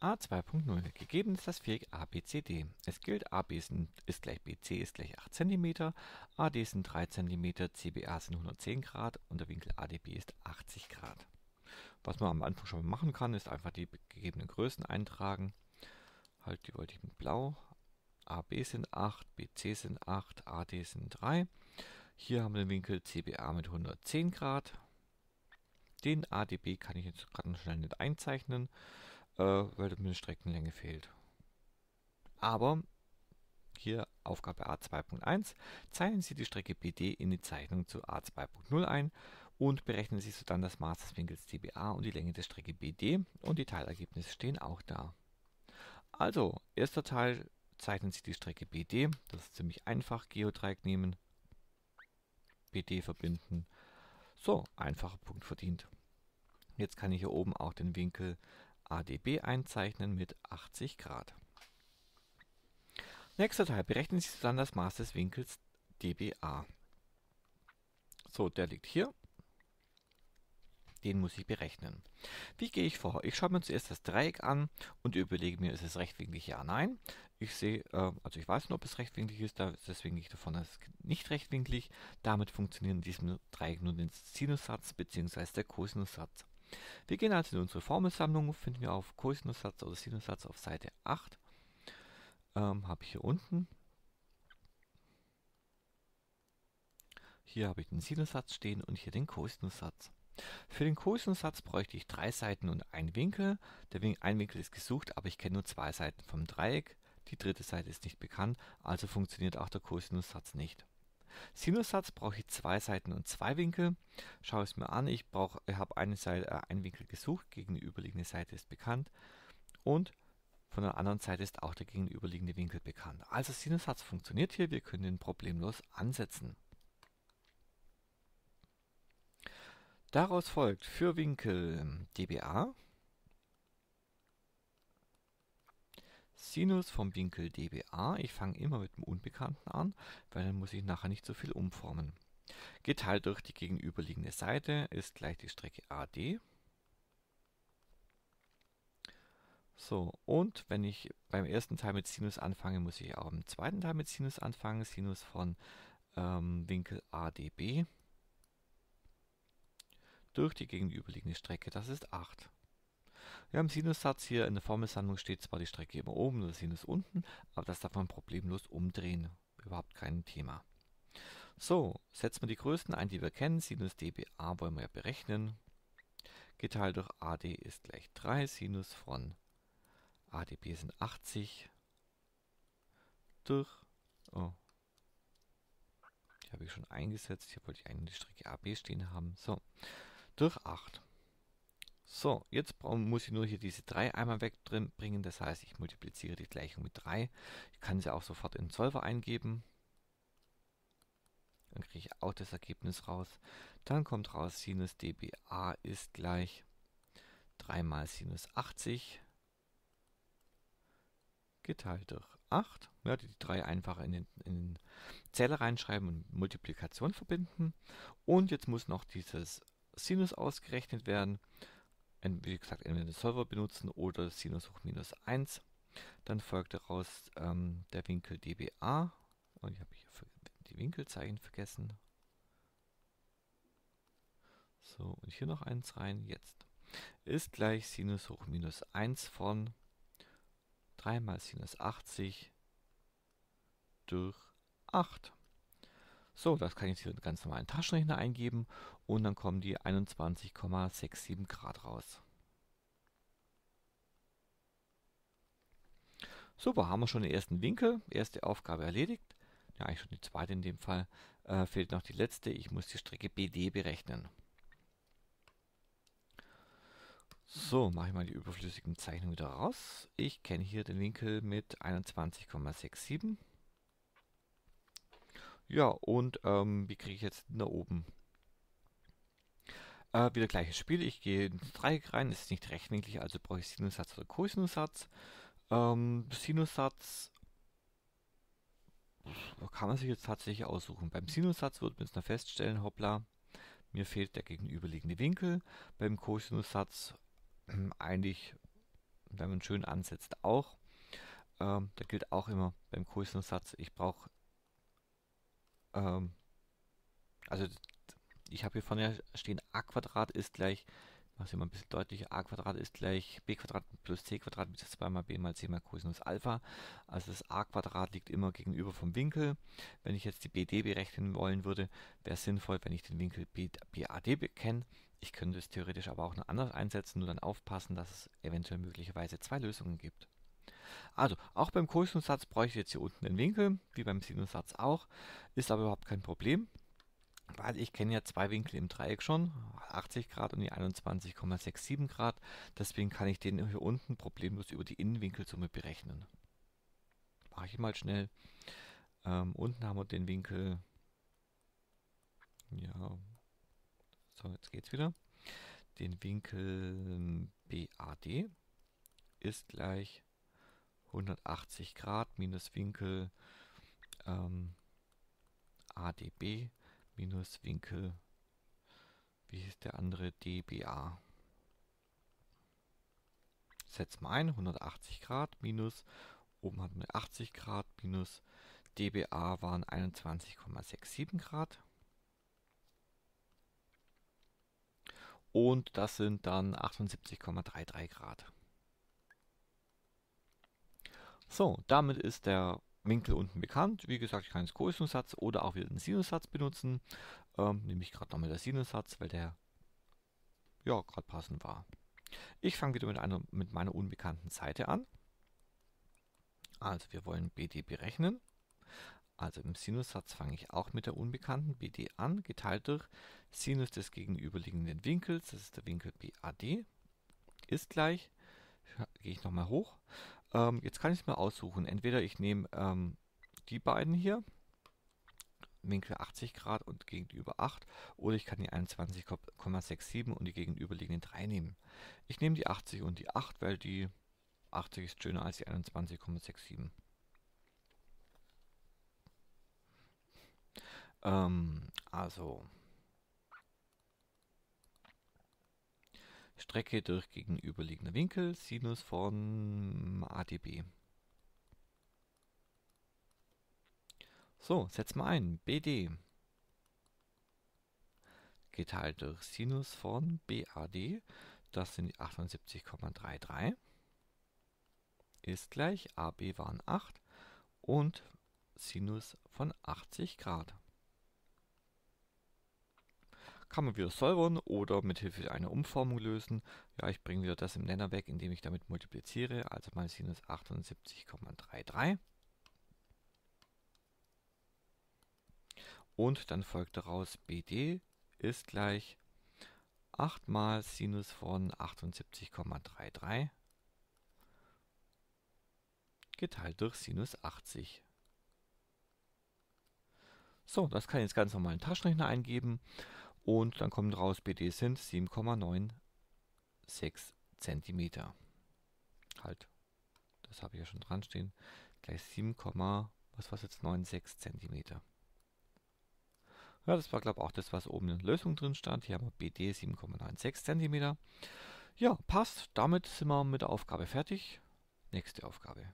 A2.0 Gegeben ist das Viereck ABCD. Es gilt, AB ist gleich BC ist gleich 8 cm, AD sind 3 cm, CBA sind 110 Grad und der Winkel ADB ist 80 Grad. Was man am Anfang schon machen kann, ist einfach die gegebenen Größen eintragen. Halt, die wollte ich mit blau. AB sind 8, BC sind 8, AD sind 3. Hier haben wir den Winkel CBA mit 110 Grad. Den ADB kann ich jetzt gerade schnell nicht einzeichnen äh, weil mir eine Streckenlänge fehlt. Aber hier Aufgabe A2.1 zeichnen Sie die Strecke BD in die Zeichnung zu A2.0 ein und berechnen Sie sodann das Maß des Winkels dBA und die Länge der Strecke BD und die Teilergebnisse stehen auch da. Also, erster Teil zeichnen Sie die Strecke BD, das ist ziemlich einfach, Geodreieck nehmen, BD verbinden. So, einfacher Punkt verdient. Jetzt kann ich hier oben auch den Winkel ADB einzeichnen mit 80 Grad. Nächster Teil. Berechnen Sie dann das Maß des Winkels dBA. So, der liegt hier. Den muss ich berechnen. Wie gehe ich vor? Ich schaue mir zuerst das Dreieck an und überlege mir, ist es rechtwinklig? Ja, nein. Ich sehe, äh, also ich weiß nur, ob es rechtwinklig ist, deswegen gehe ich davon, es nicht rechtwinklig. Damit funktionieren in diesem Dreieck nur der Sinussatz bzw. der Kosinussatz. Wir gehen also in unsere Formelsammlung, finden wir auf Kosinussatz oder Sinussatz auf Seite 8. Ähm, habe ich hier unten. Hier habe ich den Sinussatz stehen und hier den Kosinussatz. Für den Kosinussatz bräuchte ich drei Seiten und einen Winkel. Der Win ein Winkel ist gesucht, aber ich kenne nur zwei Seiten vom Dreieck. Die dritte Seite ist nicht bekannt, also funktioniert auch der Kosinussatz nicht. Sinussatz brauche ich zwei Seiten und zwei Winkel. Schaue es mir an. Ich brauche, habe eine Seite, äh, einen Winkel gesucht, gegenüberliegende Seite ist bekannt und von der anderen Seite ist auch der gegenüberliegende Winkel bekannt. Also Sinussatz funktioniert hier, wir können ihn problemlos ansetzen. Daraus folgt für Winkel dBA Sinus vom Winkel dBA, ich fange immer mit dem Unbekannten an, weil dann muss ich nachher nicht so viel umformen. Geteilt durch die gegenüberliegende Seite ist gleich die Strecke AD. So, und wenn ich beim ersten Teil mit Sinus anfange, muss ich auch im zweiten Teil mit Sinus anfangen. Sinus von ähm, Winkel ADB durch die gegenüberliegende Strecke, das ist 8. Wir haben Sinussatz hier in der Formelsammlung steht zwar die Strecke immer oben oder Sinus unten, aber das darf man problemlos umdrehen. Überhaupt kein Thema. So, setzen wir die Größen ein, die wir kennen. Sinus dBA wollen wir ja berechnen. Geteilt durch AD ist gleich 3. Sinus von ADB sind 80 durch, oh, die habe ich schon eingesetzt, hier wollte ich eigentlich die Strecke AB stehen haben, so, durch 8. So, jetzt muss ich nur hier diese 3 einmal wegbringen. Das heißt, ich multipliziere die Gleichung mit 3. Ich kann sie auch sofort in den Solver eingeben. Dann kriege ich auch das Ergebnis raus. Dann kommt raus, Sinus dBA ist gleich 3 mal Sinus 80 geteilt durch 8. Ja, die 3 einfach in den, in den Zähler reinschreiben und Multiplikation verbinden. Und jetzt muss noch dieses Sinus ausgerechnet werden wie gesagt, entweder den Solver benutzen oder Sinus hoch minus 1. Dann folgt daraus ähm, der Winkel dBA. Und ich habe hier die Winkelzeichen vergessen. So, und hier noch eins rein. Jetzt ist gleich Sinus hoch minus 1 von 3 mal Sinus 80 durch 8. So, das kann ich jetzt hier in ganz normalen Taschenrechner eingeben und dann kommen die 21,67 Grad raus. Super, haben wir schon den ersten Winkel, erste Aufgabe erledigt. Ja, eigentlich schon die zweite in dem Fall. Äh, fehlt noch die letzte, ich muss die Strecke BD berechnen. So, mache ich mal die überflüssigen Zeichnungen wieder raus. Ich kenne hier den Winkel mit 21,67. Ja, und ähm, wie kriege ich jetzt nach oben? Äh, wieder gleiches Spiel. Ich gehe ins Dreieck rein, ist nicht rechtwinklig, also brauche ich Sinussatz oder Kosinussatz. Ähm, Sinussatz kann man sich jetzt tatsächlich aussuchen. Beim Sinussatz wird man jetzt noch feststellen, hoppla, mir fehlt der gegenüberliegende Winkel. Beim Kosinussatz eigentlich wenn man schön ansetzt, auch. Ähm, da gilt auch immer beim Kosinus-Satz, ich brauche, ähm, also ich habe hier vorne stehen a Quadrat ist gleich mache es immer ein bisschen deutlicher, a Quadrat ist gleich b Quadrat plus c Quadrat mit 2 mal b mal c mal Cosinus Alpha. Also das a Quadrat liegt immer gegenüber vom Winkel. Wenn ich jetzt die BD berechnen wollen würde, wäre es sinnvoll, wenn ich den Winkel BAD kenne. Ich könnte es theoretisch aber auch noch anders einsetzen, nur dann aufpassen, dass es eventuell möglicherweise zwei Lösungen gibt. Also, auch beim Kosinussatz bräuchte ich jetzt hier unten den Winkel, wie beim Sinussatz auch, ist aber überhaupt kein Problem weil ich kenne ja zwei Winkel im Dreieck schon, 80 Grad und die 21,67 Grad. Deswegen kann ich den hier unten problemlos über die Innenwinkelsumme berechnen. Mache ich mal schnell. Ähm, unten haben wir den Winkel, ja, so jetzt geht's wieder. Den Winkel BAD ist gleich 180 Grad minus Winkel ähm, ADB minus Winkel, wie hieß der andere, dBA. Setzen wir ein, 180 Grad minus, oben hatten wir 80 Grad minus dBA waren 21,67 Grad. Und das sind dann 78,33 Grad. So, damit ist der Winkel unten bekannt. Wie gesagt, ich kann jetzt Kosinus-Satz oder auch wieder den Sinussatz benutzen. Ähm, nehme ich gerade nochmal den Sinussatz, weil der ja gerade passend war. Ich fange wieder mit, einer, mit meiner unbekannten Seite an. Also wir wollen BD berechnen. Also im Sinussatz fange ich auch mit der unbekannten BD an, geteilt durch Sinus des gegenüberliegenden Winkels, das ist der Winkel BAD, ist gleich, gehe ich nochmal hoch, ähm, jetzt kann ich es mir aussuchen. Entweder ich nehme ähm, die beiden hier, Winkel 80 Grad und gegenüber 8, oder ich kann die 21,67 und die gegenüberliegenden 3 nehmen. Ich nehme die 80 und die 8, weil die 80 ist schöner als die 21,67. Ähm, also Strecke durch gegenüberliegende Winkel, Sinus von ADB. So, setzen wir ein. BD geteilt durch Sinus von BAD, das sind die 78,33, ist gleich AB waren 8 und Sinus von 80 Grad kann man wieder säubern oder mit Hilfe einer Umformung lösen. Ja, ich bringe wieder das im Nenner weg, indem ich damit multipliziere, also mal Sinus 78,33. Und dann folgt daraus BD ist gleich 8 mal Sinus von 78,33 geteilt durch Sinus 80. So, das kann ich jetzt ganz normal in den Taschenrechner eingeben. Und dann kommt raus, BD sind 7,96 cm. Halt, das habe ich ja schon dran stehen. Gleich 7, was war jetzt 96 cm. Ja, das war glaube ich auch das, was oben in der Lösung drin stand. Hier haben wir BD 7,96 cm. Ja, passt. Damit sind wir mit der Aufgabe fertig. Nächste Aufgabe.